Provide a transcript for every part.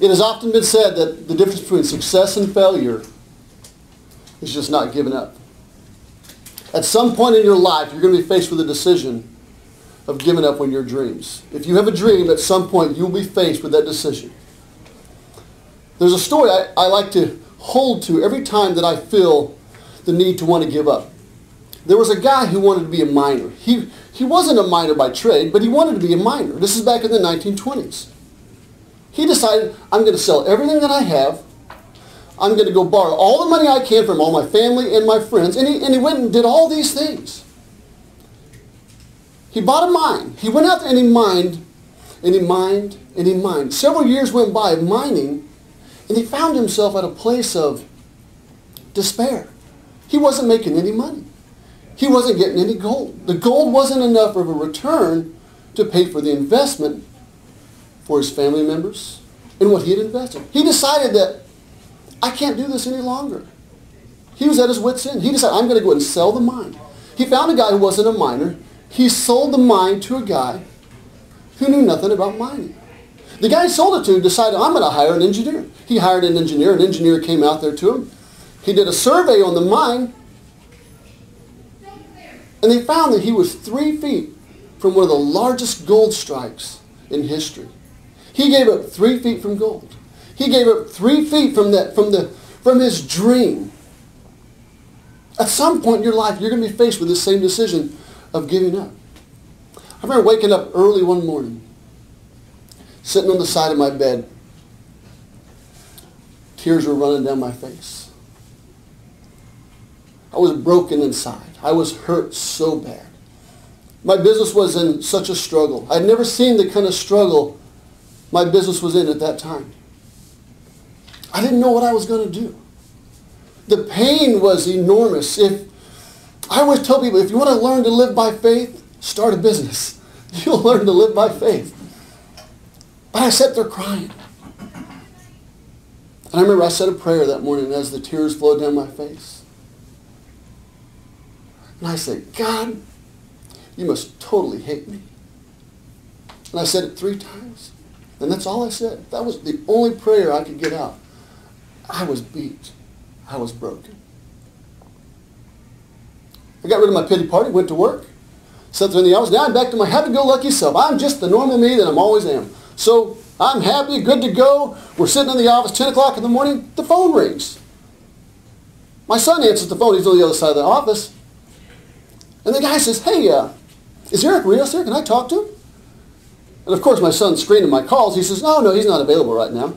It has often been said that the difference between success and failure is just not giving up. At some point in your life, you're going to be faced with a decision of giving up on your dreams. If you have a dream, at some point you'll be faced with that decision. There's a story I, I like to hold to every time that I feel the need to want to give up. There was a guy who wanted to be a miner. He, he wasn't a miner by trade, but he wanted to be a miner. This is back in the 1920s. He decided, I'm going to sell everything that I have. I'm going to go borrow all the money I can from all my family and my friends. And he, and he went and did all these things. He bought a mine. He went out there and he mined, and he mined, and he mined. Several years went by mining, and he found himself at a place of despair. He wasn't making any money. He wasn't getting any gold. The gold wasn't enough of a return to pay for the investment for his family members and what he had invested. He decided that I can't do this any longer. He was at his wit's end. He decided, I'm going to go and sell the mine. He found a guy who wasn't a miner. He sold the mine to a guy who knew nothing about mining. The guy he sold it to decided, I'm going to hire an engineer. He hired an engineer. An engineer came out there to him. He did a survey on the mine. And they found that he was three feet from one of the largest gold strikes in history. He gave up three feet from gold. He gave up three feet from that, from the, from his dream. At some point in your life, you're going to be faced with the same decision of giving up. I remember waking up early one morning, sitting on the side of my bed. Tears were running down my face. I was broken inside. I was hurt so bad. My business was in such a struggle. I'd never seen the kind of struggle my business was in at that time. I didn't know what I was going to do. The pain was enormous. If I always tell people, if you want to learn to live by faith, start a business. You'll learn to live by faith. But I sat there crying. And I remember I said a prayer that morning as the tears flowed down my face. And I said, God, you must totally hate me. And I said it three times. And that's all I said. That was the only prayer I could get out. I was beat. I was broken. I got rid of my pity party, went to work, sat in the office. Now I'm back to my happy-go-lucky self. I'm just the normal me that I'm always am. So I'm happy, good to go. We're sitting in the office, 10 o'clock in the morning, the phone rings. My son answers the phone. He's on the other side of the office. And the guy says, hey, uh, is Eric Rios here? Can I talk to him? And of course, my son's screening my calls. He says, no, no, he's not available right now.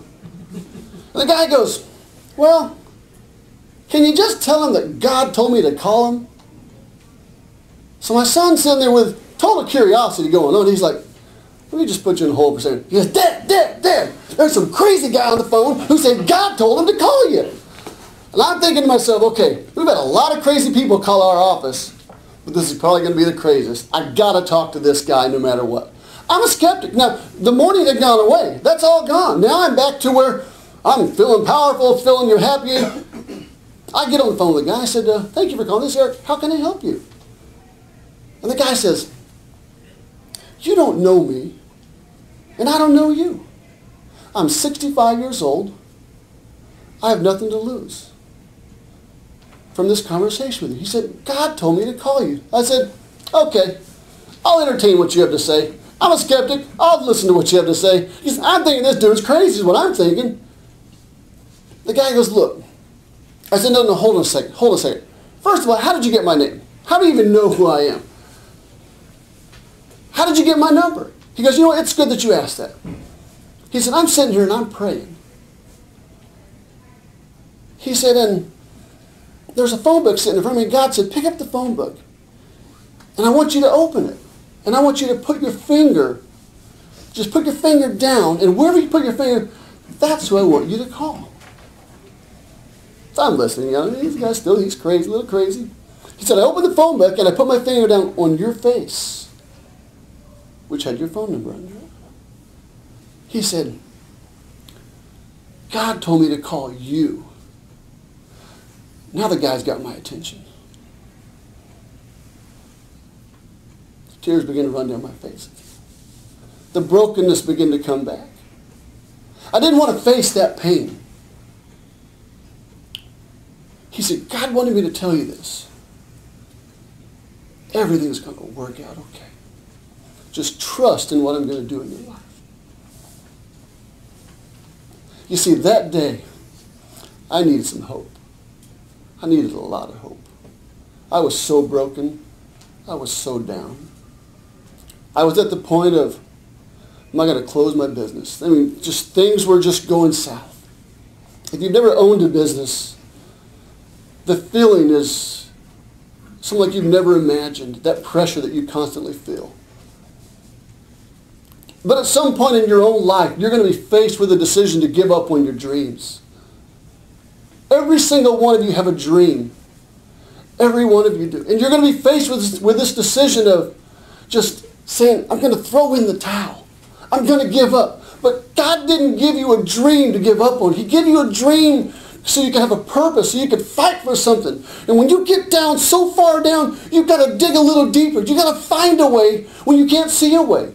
And the guy goes, well, can you just tell him that God told me to call him? So my son's sitting there with total curiosity going on. He's like, let me just put you in hold for a second. He goes, Dad, Dad, Dad, there's some crazy guy on the phone who said God told him to call you. And I'm thinking to myself, okay, we've had a lot of crazy people call our office, but this is probably going to be the craziest. I got to talk to this guy no matter what. I'm a skeptic. Now, the morning had gone away. That's all gone. Now I'm back to where I'm feeling powerful, feeling you're happy. I get on the phone with the guy. I said, uh, thank you for calling this, Eric. How can I help you? And the guy says, you don't know me, and I don't know you. I'm 65 years old. I have nothing to lose from this conversation with you. He said, God told me to call you. I said, okay, I'll entertain what you have to say. I'm a skeptic. I'll listen to what you have to say. Said, I'm thinking this dude's crazy is what I'm thinking. The guy goes, look. I said, no, no, hold on a second. Hold on a second. First of all, how did you get my name? How do you even know who I am? How did you get my number? He goes, you know what? It's good that you asked that. He said, I'm sitting here and I'm praying. He said, and there's a phone book sitting in front of me. God said, pick up the phone book. And I want you to open it. And I want you to put your finger, just put your finger down. And wherever you put your finger, that's who I want you to call. So I'm listening. You know, this guy still, he's crazy, a little crazy. He said, I opened the phone book and I put my finger down on your face, which had your phone number under it. He said, God told me to call you. Now the guy's got my attention. Tears begin to run down my face. The brokenness began to come back. I didn't want to face that pain. He said, God wanted me to tell you this. Everything's going to work out okay. Just trust in what I'm going to do in your life. You see, that day, I needed some hope. I needed a lot of hope. I was so broken. I was so down. I was at the point of, am I going to close my business? I mean, just things were just going south. If you've never owned a business, the feeling is something like you've never imagined, that pressure that you constantly feel. But at some point in your own life, you're going to be faced with a decision to give up on your dreams. Every single one of you have a dream. Every one of you do. And you're going to be faced with this, with this decision of just saying, I'm going to throw in the towel. I'm going to give up. But God didn't give you a dream to give up on. He gave you a dream so you can have a purpose, so you can fight for something. And when you get down so far down, you've got to dig a little deeper. You've got to find a way when you can't see a way.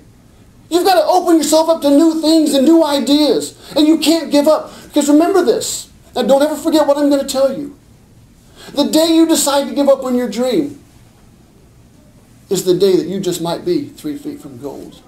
You've got to open yourself up to new things and new ideas. And you can't give up. Because remember this, and don't ever forget what I'm going to tell you. The day you decide to give up on your dream is the day that you just might be three feet from gold.